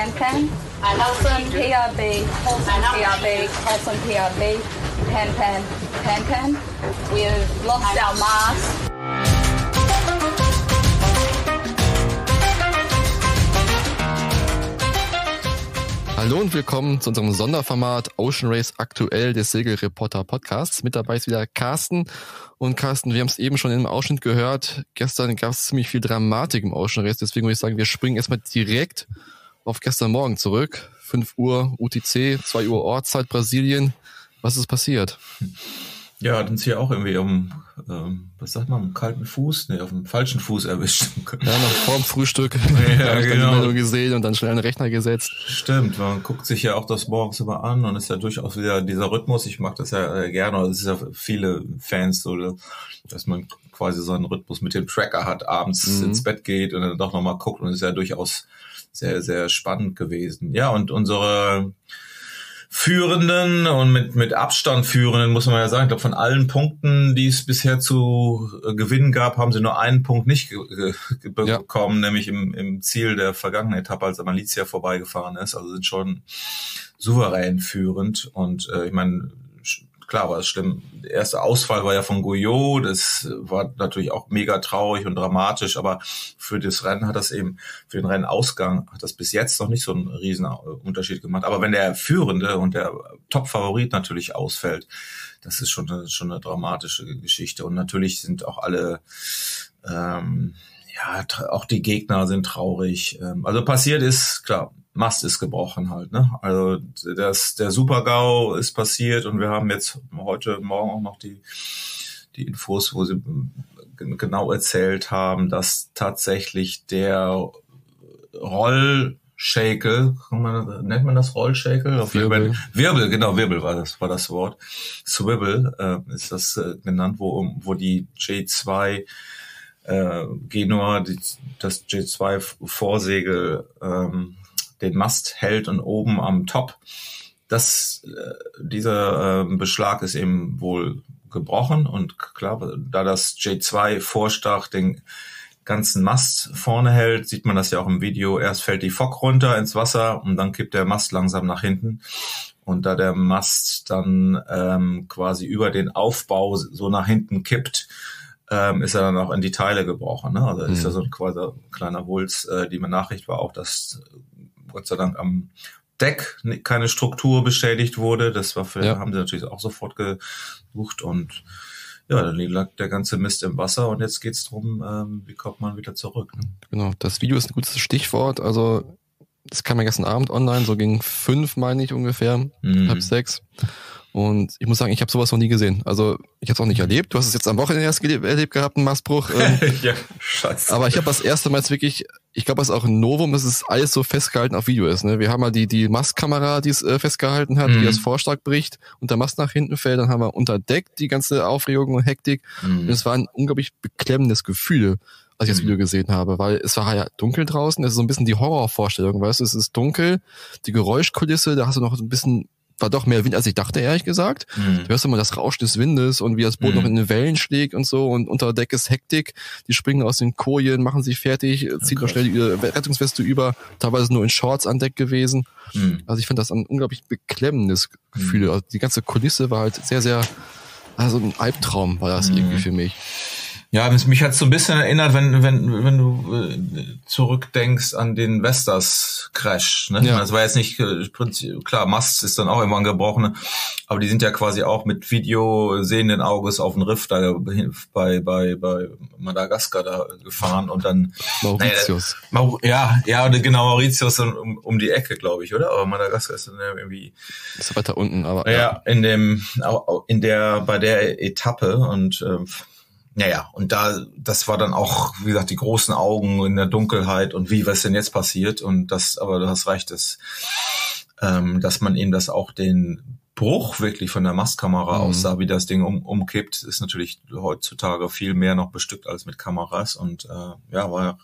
Pan Pan, Wholesome PRB, Wholesome PRB, Wholesome PRB, Pan Pan, Pan Pan. We've lost our mask. Hallo und willkommen zu unserem Sonderformat Ocean Race aktuell des Segelreporter Podcasts. Mit dabei ist wieder Carsten. Und Carsten, wir haben es eben schon im Ausschnitt gehört. Gestern gab es ziemlich viel Dramatik im Ocean Race. Deswegen würde ich sagen, wir springen erstmal direkt auf gestern Morgen zurück. 5 Uhr UTC, 2 Uhr Ortszeit Brasilien. Was ist passiert? Ja, hat uns hier auch irgendwie um, ähm, was sagt man, um kalten Fuß, nee, auf dem falschen Fuß erwischt. Ja, noch vorm Frühstück. Ja, habe ich dann genau. die Meldung gesehen und dann schnell einen Rechner gesetzt. Stimmt, man guckt sich ja auch das morgens immer an und ist ja durchaus wieder dieser Rhythmus. Ich mag das ja äh, gerne, es ist ja für viele Fans so, dass man quasi so einen Rhythmus mit dem Tracker hat, abends Mhm. ins Bett geht und dann doch nochmal guckt und ist ja durchaus sehr, sehr spannend gewesen. Ja, und unsere Führenden und mit, mit Abstand Führenden, muss man ja sagen, ich glaube, von allen Punkten, die es bisher zu äh, gewinnen gab, haben sie nur einen Punkt nicht Ja. bekommen, nämlich im, im Ziel der vergangenen Etappe, als Malizia vorbeigefahren ist. Also sind schon souverän führend. Und äh, ich meine, klar war es schlimm. Der erste Ausfall war ja von Guyot. Das war natürlich auch mega traurig und dramatisch, aber für das Rennen hat das eben, für den Rennausgang hat das bis jetzt noch nicht so einen riesen äh, Unterschied gemacht. Aber wenn der Führende und der Top-Favorit natürlich ausfällt, das ist schon eine, schon eine dramatische Geschichte. Und natürlich sind auch alle ähm, ja, auch die Gegner sind traurig. Ähm, also passiert ist, klar, Mast ist gebrochen halt, ne? Also das, der Super-GAU ist passiert und wir haben jetzt heute Morgen auch noch die, die Infos, wo sie ähm, gen- genau erzählt haben, dass tatsächlich der Rollschäkel, kann man, nennt man das jeden Wirbel. Wirbel, genau, Wirbel war das, war das Wort. Swivel äh, ist das äh, genannt, wo, wo die J2 äh, Genua, die, das J2 Vorsegel ähm, den Mast hält und oben am Top. Das, äh, dieser äh, Beschlag ist eben wohl gebrochen und klar, da das J2 Vorstach den ganzen Mast vorne hält, sieht man das ja auch im Video. Erst fällt die Fock runter ins Wasser und dann kippt der Mast langsam nach hinten. Und da der Mast dann ähm, quasi über den Aufbau so nach hinten kippt, ähm, ist er dann auch in die Teile gebrochen. Ne? Also ist Mhm. ja so ein quasi kleiner Wulst. Äh, die Nachricht war auch, dass äh, Gott sei Dank am Deck keine Struktur beschädigt wurde. Das war für, Ja. haben sie natürlich auch sofort gesucht und ja, dann lag der ganze Mist im Wasser und jetzt geht's drum, ähm, wie kommt man wieder zurück. Ne? Genau, das Video ist ein gutes Stichwort. Also, das kam ja gestern Abend online, so gegen fünf, meine ich ungefähr, Mhm. halb sechs. Und ich muss sagen, ich habe sowas noch nie gesehen. Also, ich habe es auch nicht erlebt. Du hast es jetzt am Wochenende erst erlebt gehabt, einen Mastbruch. Ähm, ja, scheiße. aber ich habe das erste Mal jetzt wirklich, ich glaube, es ist auch ein Novum, dass es alles so festgehalten auf Video ist. Ne? Wir haben mal die, die Mastkamera, die es äh, festgehalten hat, Mhm. die das Vorstark bricht und der Mast nach hinten fällt. Dann haben wir unter Deck die ganze Aufregung und Hektik. Und Mhm. es war ein unglaublich beklemmendes Gefühl, als ich das Mhm. Video gesehen habe, weil es war ja dunkel draußen, es ist so ein bisschen die Horrorvorstellung, weißt du, es ist dunkel, die Geräuschkulisse, da hast du noch so ein bisschen, war doch mehr Wind, als ich dachte, ehrlich gesagt. Mhm. Du hörst immer das Rauschen des Windes und wie das Boot Mhm. noch in den Wellen schlägt und so und unter Deck ist Hektik, die springen aus den Kojen, machen sich fertig, ziehen noch schnell äh, Rettungsweste über, teilweise nur in Shorts an Deck gewesen. Mhm. Also ich fand das ein unglaublich beklemmendes Gefühl. Mhm. Also die ganze Kulisse war halt sehr, sehr, also ein Albtraum war das Mhm. irgendwie für mich. Ja, mich- hat so ein bisschen erinnert, wenn, wenn, wenn du äh, zurückdenkst an den Vestas Crash. Ne? Ja. Das war jetzt nicht äh, klar, Mast ist dann auch irgendwann gebrochen, aber die sind ja quasi auch mit Video sehenden Auges auf den Riff da bei, bei, bei Madagaskar da gefahren und dann Mauritius. Mau- ja, ja, genau, Mauritius um, um die Ecke, glaube ich, oder? Aber Madagaskar ist dann ja irgendwie Ist weiter unten, aber ja, in dem, in der, bei der Etappe und ähm, naja, und da, das war dann auch, wie gesagt, die großen Augen in der Dunkelheit und wie, was denn jetzt passiert? Und das, aber du hast recht, dass, ähm, dass man eben das auch den Bruch wirklich von der Mastkamera Mhm. aussah, wie das Ding um, umkippt, ist natürlich heutzutage viel mehr noch bestückt als mit Kameras und äh, ja, war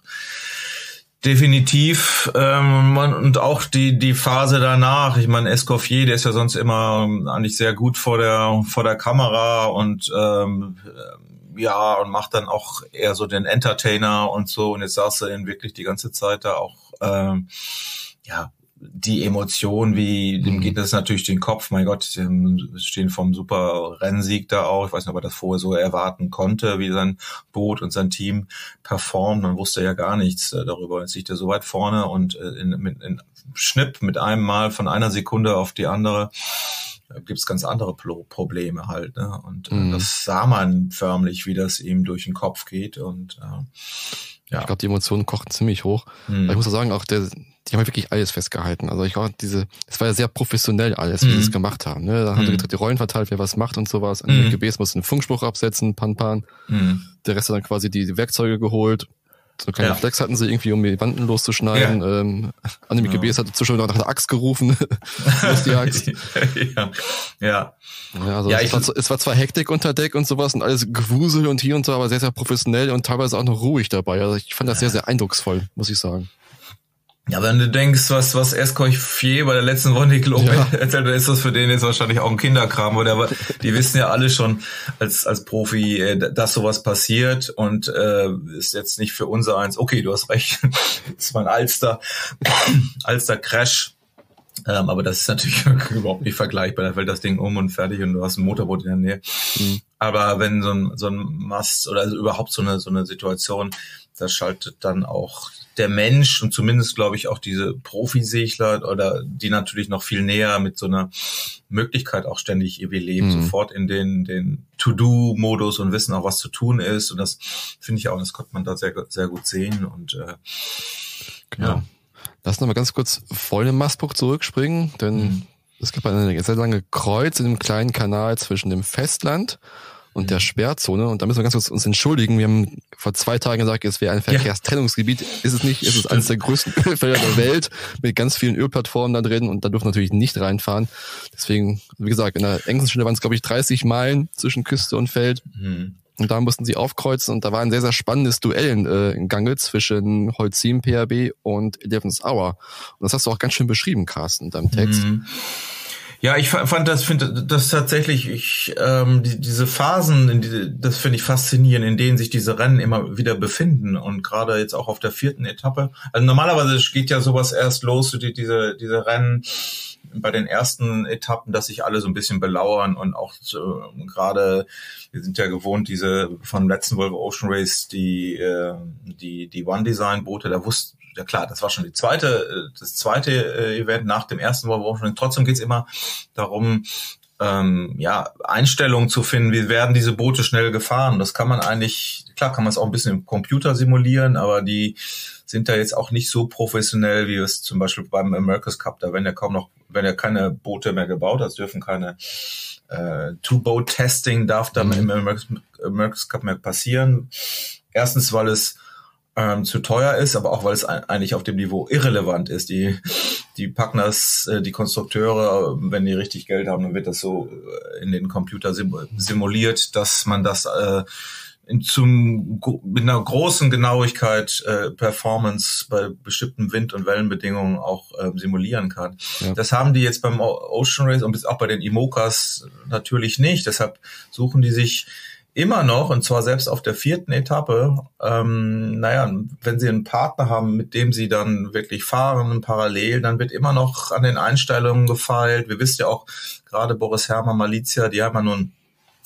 definitiv ähm, und auch die die Phase danach. Ich meine, Escoffier, der ist ja sonst immer ähm, eigentlich sehr gut vor der vor der Kamera und ähm, äh, ja und macht dann auch eher so den Entertainer und so. Und jetzt saß er ihn wirklich die ganze Zeit da auch ähm, ja die Emotion, wie dem mhm. geht das natürlich den Kopf. Mein Gott, stehen vom super Rennsieg da auch. Ich weiß nicht, ob er das vorher so erwarten konnte, wie sein Boot und sein Team performt. Man wusste ja gar nichts äh, darüber. Jetzt liegt er so weit vorne und äh, in, in, in Schnipp mit einem Mal von einer Sekunde auf die andere gibt es ganz andere Probleme halt. Ne? Und äh, mhm. das sah man förmlich, wie das ihm durch den Kopf geht. Und äh, ja. Ich glaube, die Emotionen kochten ziemlich hoch. Mhm. ich muss auch sagen, auch der, die haben wirklich alles festgehalten. Also ich glaube, diese, es war ja sehr professionell alles, wie mhm. sie es gemacht haben. Ne? Da haben mhm. sie die Rollen verteilt, wer was macht und sowas. An mhm. GBs musste einen Funkspruch absetzen, Pan Pan. Mhm. Der Rest hat dann quasi die Werkzeuge geholt so kleine ja. Flex hatten sie irgendwie, um die Wanden loszuschneiden. Ja. Ähm, Anime ja. GBs hatte zwischendurch nach der Axt gerufen. Ist die Axt? ja. Ja. Ja, also ja, es, war, es war zwar Hektik unter Deck und sowas und alles Gewusel und hier und so, aber sehr, sehr professionell und teilweise auch noch ruhig dabei. Also ich fand das sehr, sehr eindrucksvoll, muss ich sagen. Ja, wenn du denkst, was, was Escorchier bei der letzten Runde Globe ja. erzählt, dann ist das für den jetzt wahrscheinlich auch ein Kinderkram, oder? Aber die wissen ja alle schon als, als Profi, äh, dass sowas passiert und äh, ist jetzt nicht für unser eins, okay, du hast recht, das war ein Alster, Alster Crash. Ähm, aber das ist natürlich überhaupt nicht vergleichbar. Da fällt das Ding um und fertig und du hast ein Motorboot in der Nähe. Mhm. Aber wenn so ein, so ein Mast oder also überhaupt so eine, so eine Situation, das schaltet dann auch der Mensch und zumindest glaube ich auch diese Profisegler oder die natürlich noch viel näher mit so einer Möglichkeit auch ständig ihr Leben mhm. sofort in den, den To-Do-Modus und wissen auch, was zu tun ist. Und das finde ich auch, das konnte man da sehr, sehr gut sehen. Und äh, genau. ja. Lass noch mal ganz kurz voll den Mastburg zurückspringen, denn mhm. es gab eine sehr lange Kreuz in dem kleinen Kanal zwischen dem Festland und der Sperrzone. Und da müssen wir ganz kurz uns entschuldigen. Wir haben vor zwei Tagen gesagt, es wäre ein Verkehrstrennungsgebiet. Ist es nicht. Es ist eines der größten Ölfelder der Welt mit ganz vielen Ölplattformen da drin und da dürfen natürlich nicht reinfahren. Deswegen, wie gesagt, in der engsten Stelle waren es, glaube ich, 30 Meilen zwischen Küste und Feld. Mhm. Und da mussten sie aufkreuzen und da war ein sehr, sehr spannendes Duell in, äh, in Gange zwischen Holzim PHB und Eleven's Hour. Und das hast du auch ganz schön beschrieben, Carsten, in deinem Text. Mhm. Ja, ich fand das, finde das tatsächlich, ich, ähm, die, diese Phasen, die, das finde ich faszinierend, in denen sich diese Rennen immer wieder befinden und gerade jetzt auch auf der vierten Etappe. Also normalerweise geht ja sowas erst los, die, diese, diese Rennen bei den ersten Etappen, dass sich alle so ein bisschen belauern und auch so, gerade, wir sind ja gewohnt, diese von letzten Volvo Ocean Race, die, äh, die, die One Design Boote, da wussten, ja klar, das war schon die zweite, äh, das zweite äh, Event nach dem ersten World War. Trotzdem geht's immer darum, ähm, ja, Einstellungen zu finden, wie werden diese Boote schnell gefahren. Das kann man eigentlich, klar kann man es auch ein bisschen im Computer simulieren, aber die sind da jetzt auch nicht so professionell, wie es zum Beispiel beim America's Cup, da werden ja kaum noch, werden ja keine Boote mehr gebaut, also dürfen keine äh, Two-Boat-Testing darf da mhm. im America's, America's Cup mehr passieren. Erstens, weil es ähm, zu teuer ist, aber auch weil es eigentlich auf dem Niveau irrelevant ist. Die, die packen das, äh, die Konstrukteure, wenn die richtig Geld haben, dann wird das so äh, in den Computer simuliert, dass man das äh, in, zum, mit einer großen Genauigkeit äh, Performance bei bestimmten Wind- und Wellenbedingungen auch äh, simulieren kann. Ja. Das haben die jetzt beim Ocean Race und auch bei den Imokas natürlich nicht. Deshalb suchen die sich immer noch, und zwar selbst auf der vierten Etappe, ähm, naja, wenn sie einen Partner haben, mit dem sie dann wirklich fahren, parallel, dann wird immer noch an den Einstellungen gefeilt. Wir wissen ja auch, gerade Boris Herrmann, Malizia, die haben ja nun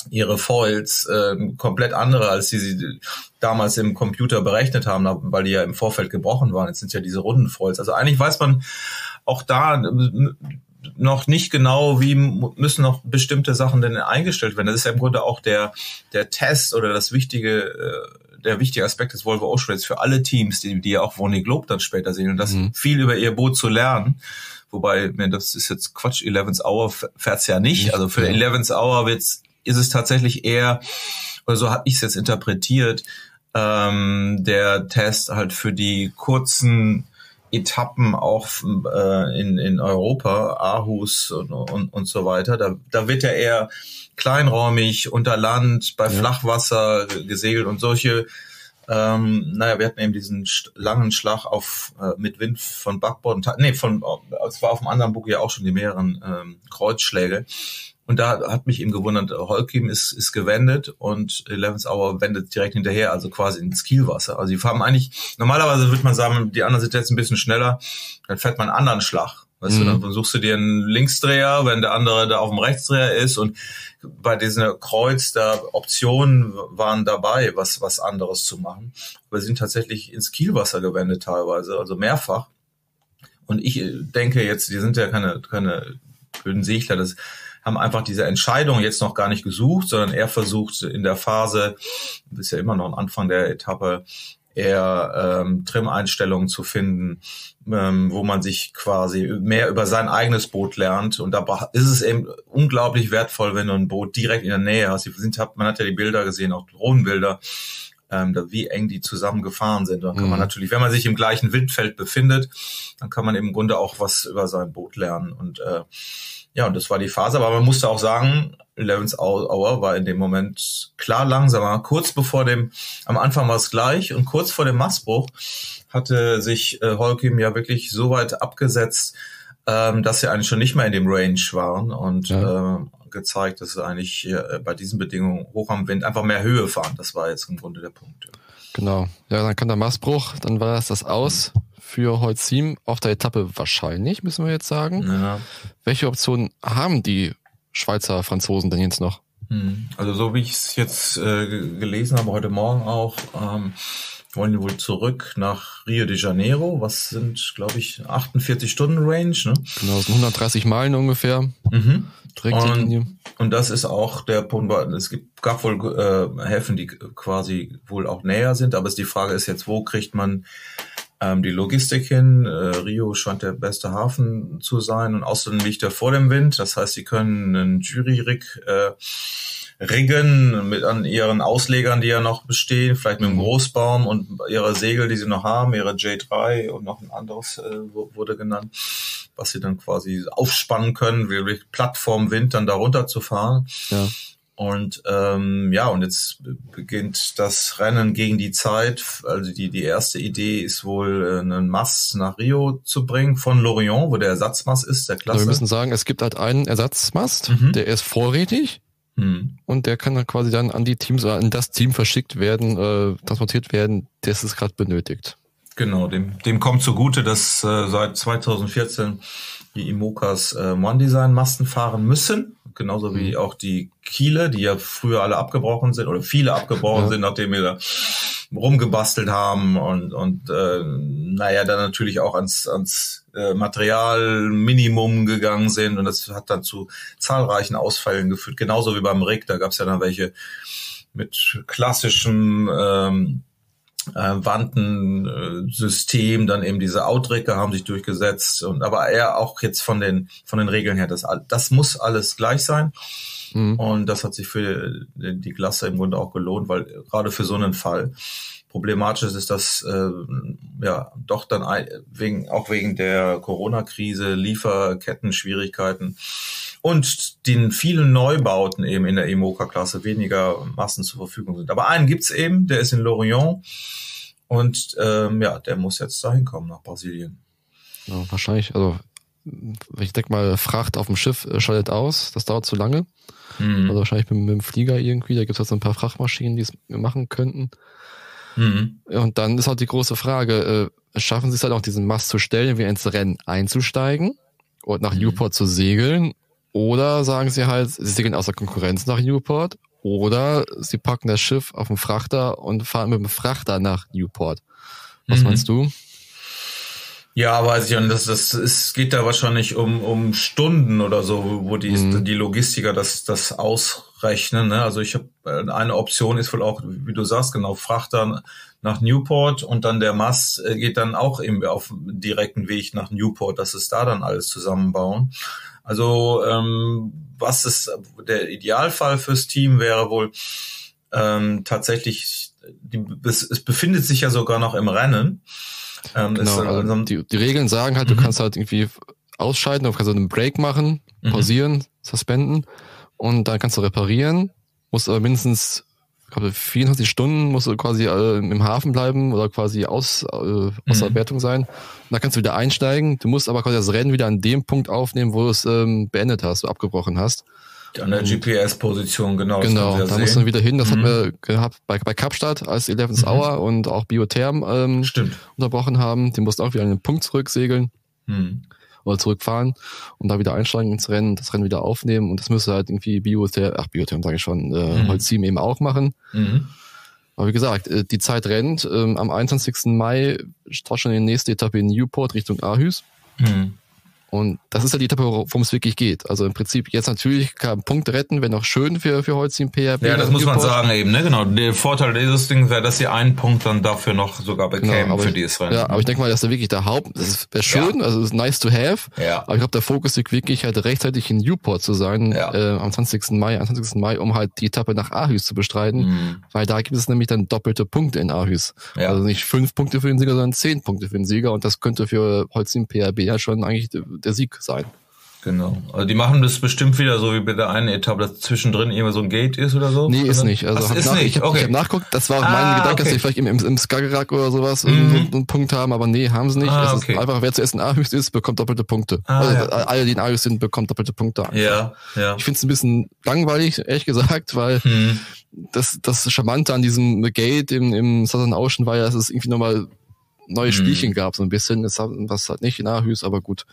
ihre Foils äh, komplett andere, als die sie damals im Computer berechnet haben, weil die ja im Vorfeld gebrochen waren. Jetzt sind ja diese runden Foils. Also eigentlich weiß man auch da noch nicht genau, wie müssen noch bestimmte Sachen denn eingestellt werden. Das ist ja im Grunde auch der, der Test oder das wichtige, äh, der wichtige Aspekt des Volvo Race für alle Teams, die, die ja auch Vonnie Globe dann später sehen und das mhm. viel über ihr Boot zu lernen. Wobei, das ist jetzt Quatsch, 11th Hour fährt's ja nicht. Also für 11th Hour wird's, ist es tatsächlich eher, oder so habe ich es jetzt interpretiert, ähm, der Test halt für die kurzen Etappen auch äh, in, in Europa, Aarhus und, und, und so weiter. Da, da wird ja eher kleinräumig unter Land, bei ja. Flachwasser gesegelt und solche ähm, naja, wir hatten eben diesen langen Schlag auf äh, mit Wind von Backbord, nee, von es war auf dem anderen Buch ja auch schon die mehreren ähm, Kreuzschläge. Und da hat mich eben gewundert, Holkim ist, ist gewendet und Eleven's Hour wendet direkt hinterher, also quasi ins Kielwasser. Also die fahren eigentlich, normalerweise würde man sagen, die anderen sind jetzt ein bisschen schneller, dann fährt man einen anderen Schlag. Weißt mhm. du, dann suchst du dir einen Linksdreher, wenn der andere da auf dem Rechtsdreher ist und bei diesem Kreuz da Optionen waren dabei, was, was anderes zu machen. Wir sind tatsächlich ins Kielwasser gewendet teilweise, also mehrfach. Und ich denke jetzt, die sind ja keine, keine blöden Segler, das haben einfach diese Entscheidung jetzt noch gar nicht gesucht, sondern er versucht in der Phase, ist ja immer noch am Anfang der Etappe, eher ähm, Trim-Einstellungen zu finden, ähm, wo man sich quasi mehr über sein eigenes Boot lernt. Und da ist es eben unglaublich wertvoll, wenn du ein Boot direkt in der Nähe hast. Sind, man hat ja die Bilder gesehen, auch Drohnenbilder, ähm, wie eng die zusammen gefahren sind. Dann kann mhm. man natürlich, wenn man sich im gleichen Windfeld befindet, dann kann man im Grunde auch was über sein Boot lernen. Und äh, ja, und das war die Phase. Aber man musste auch sagen, Levens Hour war in dem Moment klar langsamer. Kurz bevor dem, am Anfang war es gleich und kurz vor dem Mastbruch hatte sich äh, Holkim ja wirklich so weit abgesetzt, ähm, dass sie eigentlich schon nicht mehr in dem Range waren und ja. äh, gezeigt, dass sie eigentlich äh, bei diesen Bedingungen hoch am Wind einfach mehr Höhe fahren. Das war jetzt im Grunde der Punkt. Genau. Ja, dann kam der Mastbruch, dann war das das aus. Für Holzim auf der Etappe wahrscheinlich, müssen wir jetzt sagen. Ja. Welche Optionen haben die Schweizer Franzosen denn jetzt noch? Hm. Also so wie ich es jetzt äh, gelesen habe, heute Morgen auch, ähm, wollen die wohl zurück nach Rio de Janeiro. Was sind, glaube ich, 48 Stunden Range. Ne? Genau, das sind 130 Meilen ungefähr. Mhm. Und, und das ist auch der Punkt, es gibt gar wohl äh, Häfen, die quasi wohl auch näher sind, aber es die Frage ist jetzt, wo kriegt man ähm, die Logistik hin. Äh, Rio scheint der beste Hafen zu sein und außerdem liegt er vor dem Wind. Das heißt, sie können einen Jury-Rig äh, riggen mit an ihren Auslegern, die ja noch bestehen, vielleicht mit einem mhm. Großbaum und ihre Segel, die sie noch haben, ihre J3 und noch ein anderes äh, wurde genannt, was sie dann quasi aufspannen können, wie Plattform Wind dann darunter zu fahren. Ja. Und ähm, ja, und jetzt beginnt das Rennen gegen die Zeit. Also die, die erste Idee ist wohl, äh, einen Mast nach Rio zu bringen von Lorient, wo der Ersatzmast ist, der Klasse. Also wir müssen sagen, es gibt halt einen Ersatzmast, mhm. der ist vorrätig. Mhm. Und der kann dann quasi dann an die Teams an das Team verschickt werden, äh, transportiert werden, das es gerade benötigt. Genau, dem, dem kommt zugute, dass äh, seit 2014 die Imokas äh, One-Design-Masten fahren müssen genauso wie mhm. auch die Kiele, die ja früher alle abgebrochen sind oder viele abgebrochen ja. sind, nachdem wir da rumgebastelt haben und und äh, naja dann natürlich auch ans ans äh, Materialminimum gegangen sind und das hat dann zu zahlreichen Ausfällen geführt. Genauso wie beim Rig, da gab es ja dann welche mit klassischem ähm, äh, Wandensystem, dann eben diese Outrigger haben sich durchgesetzt und aber eher auch jetzt von den von den Regeln her, das das muss alles gleich sein. Mhm. Und das hat sich für die Klasse im Grunde auch gelohnt, weil gerade für so einen Fall problematisch ist, dass äh, ja doch dann wegen auch wegen der Corona-Krise, Lieferketten-Schwierigkeiten und den vielen Neubauten eben in der Emoka-Klasse weniger Massen zur Verfügung sind. Aber einen gibt's eben, der ist in Lorient und ähm, ja, der muss jetzt dahin kommen nach Brasilien. Ja, wahrscheinlich, also ich denke mal, Fracht auf dem Schiff äh, schaltet aus, das dauert zu lange. Mhm. Also wahrscheinlich mit, mit, dem Flieger irgendwie, da gibt es so ein paar Frachtmaschinen, die es machen könnten. Mhm. Und dann ist halt die große Frage, äh, schaffen sie es halt auch diesen Mast zu stellen, wie ins Rennen einzusteigen und nach mhm. Newport zu segeln oder sagen sie halt, sie segeln außer Konkurrenz nach Newport. Oder sie packen das Schiff auf den Frachter und fahren mit dem Frachter nach Newport. Was mhm. meinst du? Ja, weiß ich. Und das, das ist, geht da wahrscheinlich um, um Stunden oder so, wo die, mhm. die Logistiker das, das ausrechnen. Ne? Also ich habe eine Option ist wohl auch, wie du sagst, genau, Frachter nach Newport und dann der Mast äh, geht dann auch eben auf direkten Weg nach Newport, dass es da dann alles zusammenbauen. Also ähm, was ist der Idealfall fürs Team wäre wohl ähm, tatsächlich, die, es, es befindet sich ja sogar noch im Rennen. Ähm, genau, ist, also die, die Regeln sagen halt, du mhm. kannst halt irgendwie ausschalten, du kannst halt einen Break machen, mhm. pausieren, mhm. suspenden und dann kannst du reparieren, musst aber mindestens ich glaube, 24 Stunden musst du quasi äh, im Hafen bleiben oder quasi aus, äh, außer mhm. Wertung sein. Und dann kannst du wieder einsteigen. Du musst aber quasi das Rennen wieder an dem Punkt aufnehmen, wo du es ähm, beendet hast, abgebrochen hast. An der GPS-Position, genau. Genau, da sehen. muss man wieder hin. Das Mhm. hatten wir gehabt bei, bei Kapstadt, als 11th Hour und auch Biotherm ähm, Stimmt. unterbrochen haben. Die mussten auch wieder einen Punkt zurücksegeln Hm. Oder zurückfahren und da wieder einsteigen ins Rennen, das Rennen wieder aufnehmen. Und das müsste halt irgendwie Biotherm, ach Biotherm sage ich schon, äh, Mhm. Holcim eben auch machen. Mhm. Aber wie gesagt, äh, die Zeit rennt. Ähm, am 21. Mai startet schon die nächste Etappe in Newport Richtung Aarhus. Mhm. Und das ist ja die Etappe, worum es wirklich geht. Also im Prinzip jetzt natürlich kann Punkte retten, wäre noch schön für, für Holcim PRB. Ja, das muss man sagen eben, ne? Genau. Der Vorteil dieses Dings wäre, dass sie einen Punkt dann dafür noch sogar bekämen Genau, für ich- dieses Rennen. Ja, aber ich denke mal, das ist ja wirklich der Haupt, das wäre schön, also es ist nice to have. Ja. Aber ich glaube, der Fokus liegt wirklich halt rechtzeitig in Newport zu sein, Ja. äh, am 20. Mai, am 20. Mai, um halt die Etappe nach Aarhus zu bestreiten, Mhm. weil da gibt es nämlich dann doppelte Punkte in Aarhus. Ja. Also nicht fünf Punkte für den Sieger, sondern zehn Punkte für den Sieger und das könnte für Holcim PRB ja schon eigentlich der- Sieg sein. Genau. Also die machen das bestimmt wieder so wie bei der einen Etappe, dass zwischendrin immer so ein Gate ist oder so. Nee, ist nicht. Also Ach, hab ist nach, nicht. Ich habe okay. hab nachgeguckt, das war auch Ah, mein Gedanke, dass okay. sie vielleicht im, im, im Skagerrak oder sowas Mhm. einen Punkt haben, aber nee, haben sie nicht. Ah, es okay. ist einfach, wer zuerst in Aarhus ist, bekommt doppelte Punkte. Ah, also ja. alle, die in Aarhus sind, bekommen doppelte Punkte. ja, ja. Ich finde es ein bisschen langweilig, ehrlich gesagt, weil Hm. das, das Charmante an diesem Gate im, im Southern Ocean war ja, dass es irgendwie nochmal neue Hm. Spielchen gab, so ein bisschen. Das hat- was halt nicht in Aarhus, aber gut.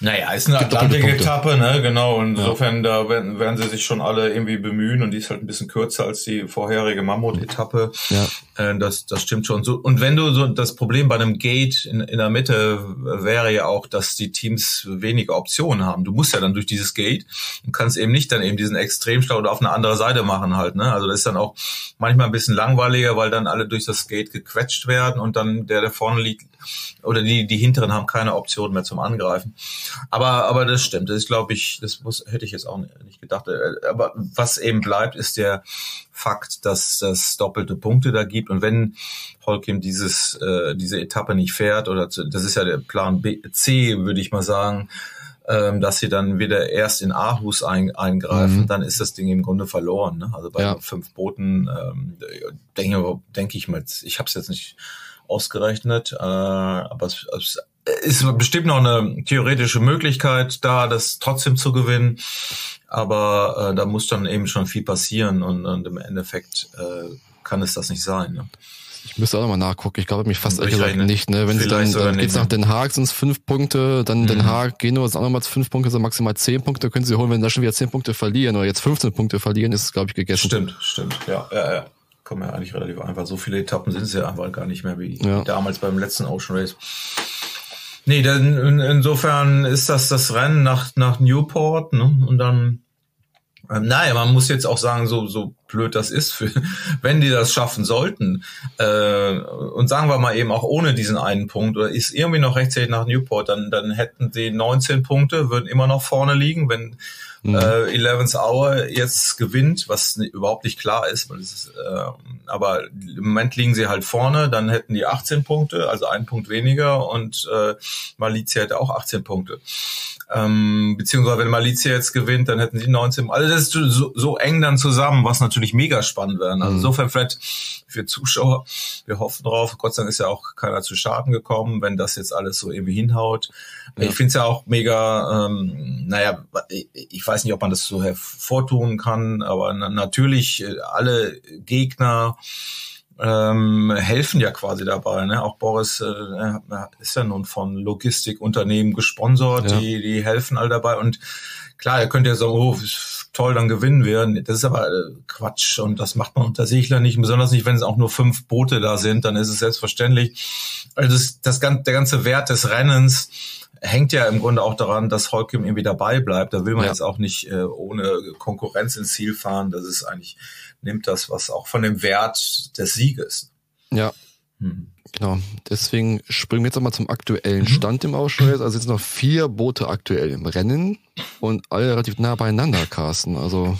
Naja, ist eine Atlantik-Etappe, ne, genau. Und insofern, da werden, werden sie sich schon alle irgendwie bemühen und die ist halt ein bisschen kürzer als die vorherige Mammut-Etappe. Ja. Äh, Das, das stimmt schon so. Und wenn du so, das Problem bei einem Gate in, in der Mitte wäre ja auch, dass die Teams weniger Optionen haben. Du musst ja dann durch dieses Gate und kannst eben nicht dann eben diesen Extremstau oder auf eine andere Seite machen halt, ne. Also das ist dann auch manchmal ein bisschen langweiliger, weil dann alle durch das Gate gequetscht werden und dann der, der vorne liegt, oder die, die hinteren haben keine Option mehr zum Angreifen. Aber, aber das stimmt. Das ist, glaube ich, das muss, hätte ich jetzt auch nicht gedacht. Äh, Aber was eben bleibt, ist der Fakt, dass das doppelte Punkte da gibt. Und wenn Holkim dieses, äh, diese Etappe nicht fährt, oder zu, das ist ja der Plan B, C, würde ich mal sagen, ähm, dass sie dann wieder erst in Aarhus ein, eingreifen, Mhm. dann ist das Ding im Grunde verloren. Ne? Also bei Ja. fünf Booten ähm, denke, denke ich mal, ich habe es jetzt nicht ausgerechnet, äh, aber es, es ist bestimmt noch eine theoretische Möglichkeit da, das trotzdem zu gewinnen. Aber äh, da muss dann eben schon viel passieren und, und im Endeffekt äh, kann es das nicht sein. Ne? Ich müsste auch nochmal nachgucken. Ich glaube mich fast ehrlich gesagt nicht. Ne? Wenn sie dann, dann geht's nach? Den Haag, sind es fünf Punkte, dann Den Mhm. Haag, Genua ist auch nochmal fünf Punkte, sind maximal zehn Punkte, können sie holen. Wenn sie da schon wieder zehn Punkte verlieren oder jetzt 15 Punkte verlieren, ist es, glaube ich, gegessen. Stimmt, stimmt. Ja, ja, ja. Kommen ja eigentlich relativ einfach. So viele Etappen sind es ja einfach gar nicht mehr wie Ja. damals beim letzten Ocean Race. Nee, dann in, insofern ist das das Rennen nach, nach Newport, ne? Und dann, ähm, naja, man muss jetzt auch sagen, so, so blöd das ist, für, wenn die das schaffen sollten, äh, und sagen wir mal eben auch ohne diesen einen Punkt, oder ist irgendwie noch rechtzeitig nach Newport, dann, dann hätten sie 19 Punkte, würden immer noch vorne liegen, wenn Mhm. äh, 11th Hour jetzt gewinnt, was überhaupt nicht klar ist, weil es ist, äh, aber im Moment liegen sie halt vorne, dann hätten die 18 Punkte, also ein Punkt weniger und äh, Malizia hätte auch 18 Punkte. Ähm, beziehungsweise wenn Malizia jetzt gewinnt, dann hätten sie 19. Also das ist so, so eng dann zusammen, was natürlich mega spannend wäre. Also Mhm. insofern vielleicht für Zuschauer, wir hoffen drauf. Gott sei Dank ist ja auch keiner zu Schaden gekommen, wenn das jetzt alles so irgendwie hinhaut. Ja. Ich finde es ja auch mega, ähm, naja, ich, ich weiß nicht, ob man das so hervortun kann, aber na, natürlich äh, alle Gegner ähm, helfen ja quasi dabei. Ne? Auch Boris äh, ist ja nun von Logistikunternehmen gesponsert, Ja. die, die helfen all dabei. Und klar, ihr könnt ja sagen, oh, toll, dann gewinnen wir. Das ist aber äh, Quatsch und das macht man unter Segler nicht, besonders nicht, wenn es auch nur fünf Boote da sind, dann ist es selbstverständlich. Also das, das, der ganze Wert des Rennens hängt ja im Grunde auch daran, dass Holcim irgendwie dabei bleibt. Da will man Ja. jetzt auch nicht äh, ohne Konkurrenz ins Ziel fahren. Das ist eigentlich, nimmt das was auch von dem Wert des Sieges. Ja, Hm. genau. Deswegen springen wir jetzt nochmal zum aktuellen Mhm. Stand im Race. Also jetzt noch vier Boote aktuell im Rennen und alle relativ nah beieinander, Carsten. Also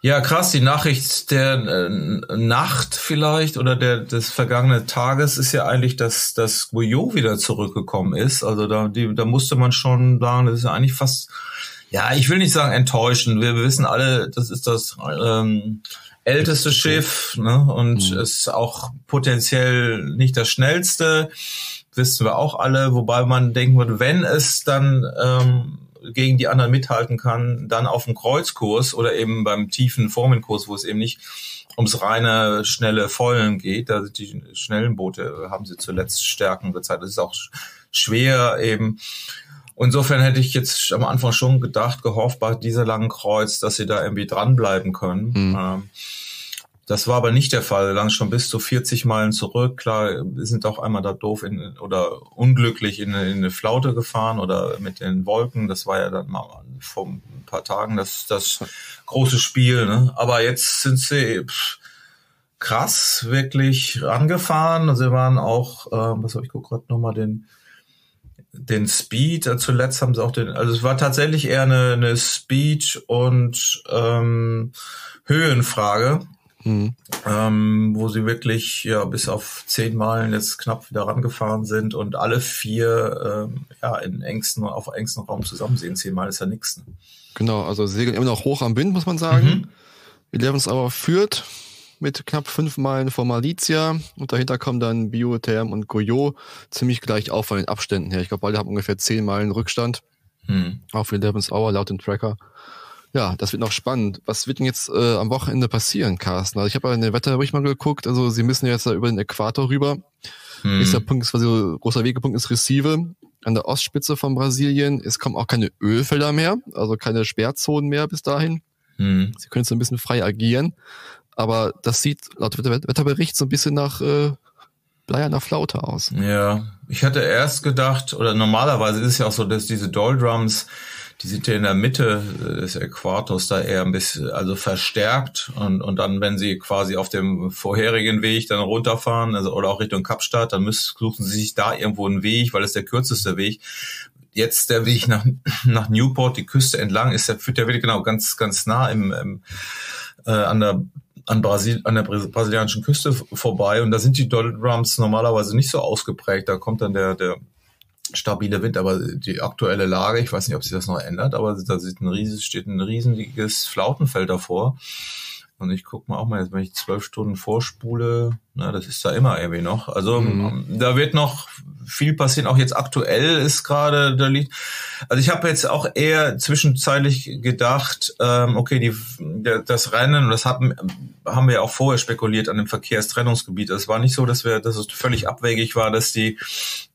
Ja, krass, die Nachricht der äh, Nacht vielleicht oder der des vergangenen Tages ist ja eigentlich, dass dass Guyot wieder zurückgekommen ist. Also da die, da musste man schon sagen, das ist ja eigentlich fast ja, ich will nicht sagen enttäuschend. Wir, wir wissen alle, das ist das ähm, älteste Schiff ne? und Mhm. ist auch potenziell nicht das schnellste. Wissen wir auch alle, wobei man denken würde, wenn es dann ähm, gegen die anderen mithalten kann, dann auf dem Kreuzkurs oder eben beim tiefen Formenkurs, wo es eben nicht ums reine schnelle Vollen geht. Da sind die schnellen Boote, haben sie zuletzt Stärken gezeigt. Das ist auch schwer eben. Insofern hätte ich jetzt am Anfang schon gedacht, gehofft bei dieser langen Kreuz, dass sie da irgendwie dranbleiben können. Mhm. Ähm, das war aber nicht der Fall. Lang schon bis zu 40 Meilen zurück. Klar, wir sind auch einmal da doof in, oder unglücklich in, in eine Flaute gefahren oder mit den Wolken. Das war ja dann mal vor ein paar Tagen das, das große Spiel. Ne? Aber jetzt sind sie pff, krass wirklich angefahren. Sie waren auch, äh, was habe ich gerade nochmal den den Speed. Äh, zuletzt haben sie auch den, also es war tatsächlich eher eine, eine Speed und ähm, Höhenfrage Mhm. Ähm, wo sie wirklich ja bis auf zehn Meilen jetzt knapp wieder rangefahren sind und alle vier ähm, ja in engsten auf engstem Raum zusammen sehen. Zehn Meilen ist ja nichts. Ne? Genau, also sie segeln immer noch hoch am Wind, muss man sagen. Mhm. Elevens aber führt mit knapp fünf Meilen vor Malizia und dahinter kommen dann Biotherm und Goyo ziemlich gleich auf von den Abständen her. Ich glaube, beide haben ungefähr zehn Meilen Rückstand mhm. auf Eleven's Hour laut dem Tracker. Ja, das wird noch spannend. Was wird denn jetzt äh, am Wochenende passieren, Carsten? Also ich habe ja in den Wetterbericht mal geguckt, also sie müssen jetzt da über den Äquator rüber. Hm. Ist der Punkt, ist quasi so großer Wegepunkt ist Recife an der Ostspitze von Brasilien. Es kommen auch keine Ölfelder mehr, also keine Sperrzonen mehr bis dahin. Hm. Sie können so ein bisschen frei agieren. Aber das sieht laut Wetterbericht so ein bisschen nach äh, bleierner Flaute aus. Ja, ich hatte erst gedacht, oder normalerweise ist es ja auch so, dass diese Doldrums die sind ja in der Mitte des Äquators da eher ein bisschen, also verstärkt und, und dann, wenn sie quasi auf dem vorherigen Weg dann runterfahren, also oder auch Richtung Kapstadt, dann müssen, suchen sie sich da irgendwo einen Weg, weil es der kürzeste Weg. Jetzt der Weg nach, nach Newport, die Küste entlang, ist der, führt der wieder genau ganz, ganz nah im, im äh, an der an, Brasil an der brasilianischen Küste vorbei und da sind die Doldrums normalerweise nicht so ausgeprägt. Da kommt dann der, der stabile Wind, aber die aktuelle Lage, ich weiß nicht, ob sich das noch ändert, aber da steht ein, riesiges, steht ein riesiges Flautenfeld davor. Und ich gucke mal auch mal, jetzt, wenn ich zwölf Stunden vorspule, na, das ist da immer irgendwie noch. Also mhm. da wird noch viel passieren. Auch jetzt aktuell ist gerade da liegt. Also ich habe jetzt auch eher zwischenzeitlich gedacht, ähm, okay, die, der, das Rennen, das haben, haben wir ja auch vorher spekuliert an dem Verkehrstrennungsgebiet. Es war nicht so, dass wir, dass es völlig abwegig war, dass die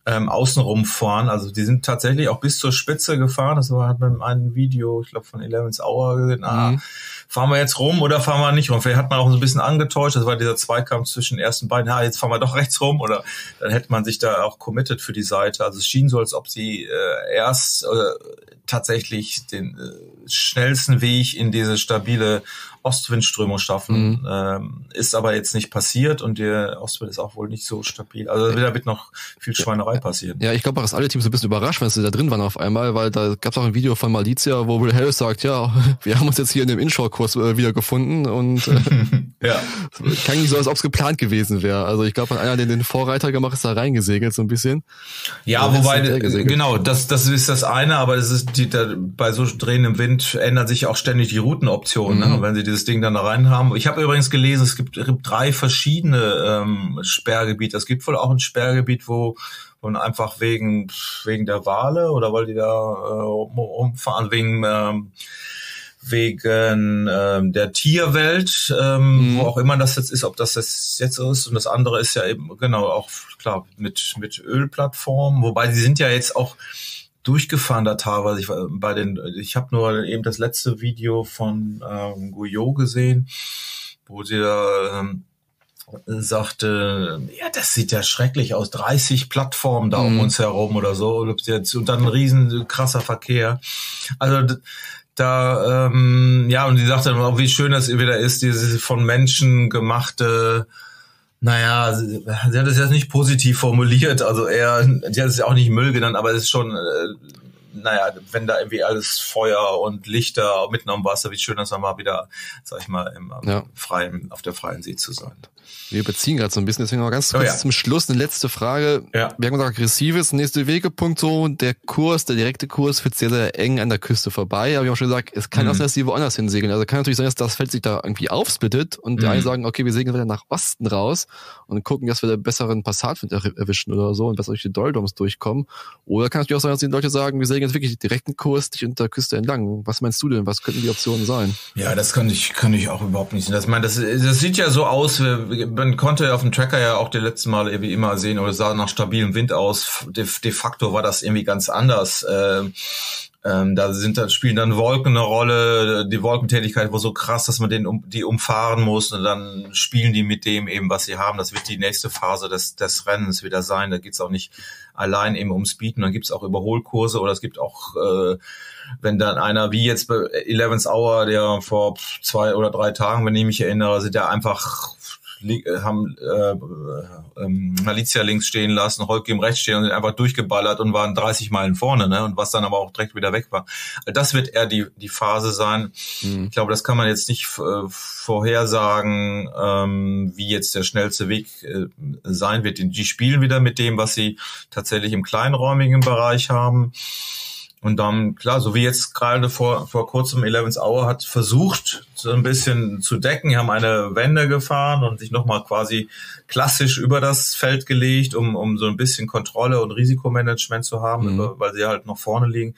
ähm, außenrum fahren. Also die sind tatsächlich auch bis zur Spitze gefahren. Das war, hat man in einem Video, ich glaube von Eleven's Hour gesehen, ah, mhm. Fahren wir jetzt rum oder fahren wir nicht rum? Vielleicht hat man auch so ein bisschen angetäuscht, das war dieser Zweikampf zwischen den ersten beiden, ja, jetzt fahren wir doch rechts rum oder dann hätte man sich da auch committed für die Seite. Also es schien so, als ob sie äh, erst äh, tatsächlich den äh, schnellsten Weg in diese stabile Ostwindströmung schaffen. Mhm. Ähm, ist aber jetzt nicht passiert und der Ostwind ist auch wohl nicht so stabil. Also da wird noch viel Schweinerei passieren. Ja, ich glaube, dass alle Teams ein bisschen überrascht, wenn sie da drin waren auf einmal, weil da gab es auch ein Video von Malizia, wo Will Harris sagt, ja, wir haben uns jetzt hier in dem Inshore-Kurs äh, wieder gefunden und äh, ja. kann nicht so, als ob es geplant gewesen wäre. Also ich glaube, einer, der den Vorreiter gemacht ist, da reingesegelt so ein bisschen. Ja, wobei, genau, das, das ist das eine, aber das ist die, da, bei so drehendem Wind ändern sich auch ständig die Routenoptionen, ne? mhm. ne? wenn sie dieses Ding dann da rein haben. Ich habe übrigens gelesen, es gibt, es gibt drei verschiedene ähm, Sperrgebiete. Es gibt wohl auch ein Sperrgebiet, wo und einfach wegen wegen der Wale oder weil die da äh, umfahren wegen ähm, wegen ähm, der Tierwelt, ähm, mhm. wo auch immer das jetzt ist, ob das jetzt jetzt ist und das andere ist ja eben genau auch klar mit mit Ölplattformen, wobei die sind ja jetzt auch durchgefahren da teilweise. Ich bei den, ich habe nur eben das letzte Video von ähm, Guyot gesehen, wo sie da ähm, sagte, ja, das sieht ja schrecklich aus, 30 Plattformen da um mhm. uns herum oder so, und dann ein riesen krasser Verkehr. Also da, ähm, ja, und sie sagte dann auch, wie schön das wieder ist, diese von Menschen gemachte naja, sie, sie hat es jetzt nicht positiv formuliert, also eher, sie hat es ja auch nicht Müll genannt, aber es ist schon, äh, naja, wenn da irgendwie alles Feuer und Lichter mitten am Wasser, wie schön das dann mal wieder, sag ich mal, im, ja. freien, auf der freien See zu sein. Wir überziehen gerade so ein bisschen, deswegen noch ganz oh kurz oh ja. zum Schluss eine letzte Frage. Ja. Wir haben gesagt, aggressives, nächste Wegepunkt so, der Kurs, der direkte Kurs führt sehr, sehr eng an der Küste vorbei. Aber wir haben schon gesagt, es kann mhm. auch sein, dass die woanders hinsegeln. Also kann natürlich sein, dass das Feld sich da irgendwie aufsplittet und mhm. die einen sagen, okay, wir segeln wieder nach Osten raus und gucken, dass wir da besseren Passatwind erwischen oder so und besser durch die Doldums durchkommen. Oder kann natürlich auch sein, dass die Leute sagen, wir segeln jetzt wirklich direkten Kurs dich unter Küste entlang. Was meinst du denn? Was könnten die Optionen sein? Ja, das kann ich, kann ich auch überhaupt nicht sehen. Das, meine, das, das sieht ja so aus, man konnte auf dem Tracker ja auch die letzten Male irgendwie immer sehen, oder sah nach stabilem Wind aus. De, de facto war das irgendwie ganz anders. Äh, ähm, da sind dann spielen dann Wolken eine Rolle, die Wolkentätigkeit war so krass, dass man den um, die umfahren muss und dann spielen die mit dem eben, was sie haben. Das wird die nächste Phase des, des Rennens wieder sein. Da geht's auch nicht allein eben ums Bieten, dann gibt's auch Überholkurse oder es gibt auch äh, wenn dann einer wie jetzt bei Eleven's Hour, der vor zwei oder drei Tagen, wenn ich mich erinnere, sind ja einfach haben äh, ähm, Malizia links stehen lassen, Holkim rechts stehen und sind einfach durchgeballert und waren 30 Meilen vorne, ne? Und was dann aber auch direkt wieder weg war. Das wird eher die die Phase sein. Mhm. Ich glaube, das kann man jetzt nicht äh, vorhersagen, ähm, wie jetzt der schnellste Weg äh, sein wird. Die spielen wieder mit dem, was sie tatsächlich im kleinräumigen Bereich haben. Und dann, klar, so wie jetzt gerade vor, vor kurzem Eleven's Hour hat versucht, so ein bisschen zu decken. Die haben eine Wende gefahren und sich nochmal quasi klassisch über das Feld gelegt, um, um so ein bisschen Kontrolle und Risikomanagement zu haben, mhm. weil sie halt noch vorne liegen.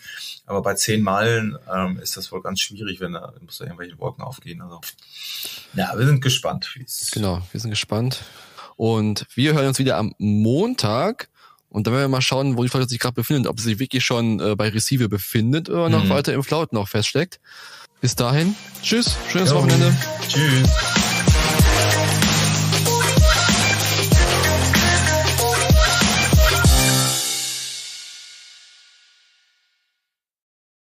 Aber bei zehn Meilen ähm, ist das wohl ganz schwierig, wenn da, muss da irgendwelche Wolken aufgehen. Also, ja, wir sind gespannt. Genau, wir sind gespannt. Und wir hören uns wieder am Montag. Und dann werden wir mal schauen, wo die Folge sich gerade befindet, ob sie sich wirklich schon äh, bei Receiver befindet oder noch mhm. weiter im Flaut noch feststeckt. Bis dahin, tschüss, schönes jo. Wochenende. Tschüss.